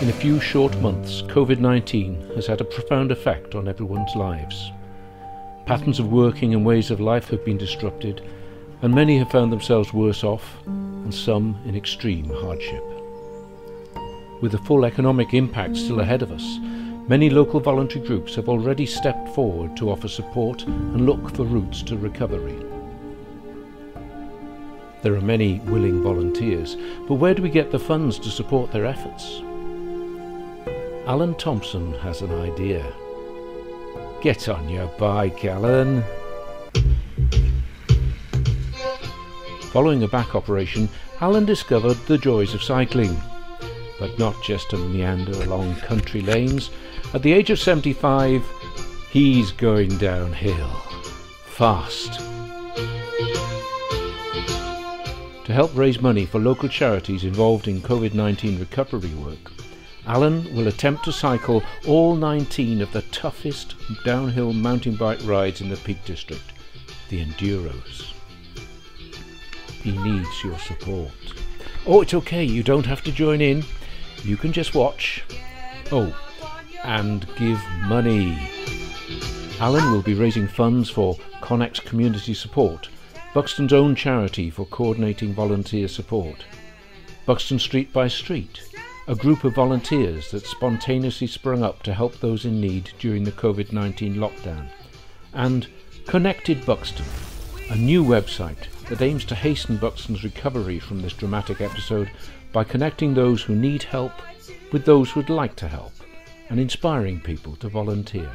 In a few short months, COVID 19 has had a profound effect on everyone's lives. Patterns of working and ways of life have been disrupted, and many have found themselves worse off, and some in extreme hardship. With the full economic impact still ahead of us, many local voluntary groups have already stepped forward to offer support and look for routes to recovery. There are many willing volunteers, but where do we get the funds to support their efforts? Alan Thompson has an idea. Get on your bike, Alan. Following a back operation, Alan discovered the joys of cycling. But not just to meander along country lanes. At the age of 75, he's going downhill. Fast. To help raise money for local charities involved in COVID 19 recovery work, Alan will attempt to cycle all 19 of the toughest downhill mountain bike rides in the Peak District, the Enduros. He needs your support. Oh, it's okay, you don't have to join in. You can just watch. Oh, and give money. Alan will be raising funds for Connex Community Support, Buxton's own charity for coordinating volunteer support. Buxton Street by Street, a group of volunteers that spontaneously sprung up to help those in need during the COVID 19 lockdown, and Connected Buxton, a new website that aims to hasten Buxton's recovery from this dramatic episode by connecting those who need help with those who would like to help and inspiring people to volunteer.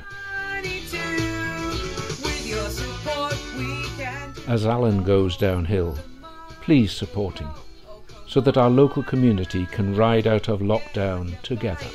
As Alan goes downhill, please support him so that our local community can ride out of lockdown together.